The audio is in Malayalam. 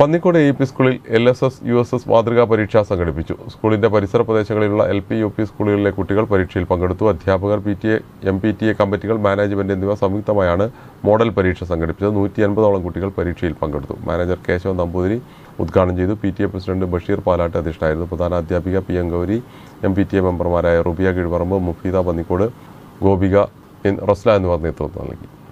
പന്നിക്കോട് എ പി സ്കൂളിൽ L S S U S S മാതൃകാ പരീക്ഷ സംഘടിപ്പിച്ചു. സ്കൂളിന്റെ പരിസര പ്രദേശങ്ങളിലുള്ള എൽ പി യു പി സ്കൂളുകളിലെ കുട്ടികൾ പരീക്ഷയിൽ പങ്കെടുത്തു. അധ്യാപകർ P T A M P T A കമ്മിറ്റികൾ മാനേജ്മെന്റ് എന്നിവ സംയുക്തമായാണ് മോഡൽ പരീക്ഷ സംഘടിപ്പിച്ചത്. നൂറ്റി അൻപതോളം കുട്ടികൾ പരീക്ഷയിൽ പങ്കെടുത്തു. മാനേജർ കേശവൻ നമ്പൂതിരി ഉദ്ഘാടനം ചെയ്തു. P T A president Basheer Palatt അധ്യക്ഷനായിരുന്നു. പ്രധാന അധ്യാപിക P M Gauri M P T A മെമ്പർമാരായ റുബിയ കീഴ്പറമ്പ് മുഫീദ പന്നിക്കോട് ഗോപിക എൻ- റസ്ല എന്നിവർ നേതൃത്വം നൽകി.